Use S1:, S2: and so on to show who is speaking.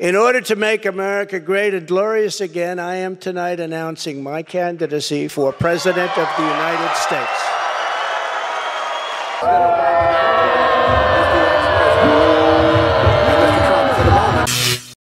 S1: In order to make America great and glorious again, I am tonight announcing my candidacy for President of the United States.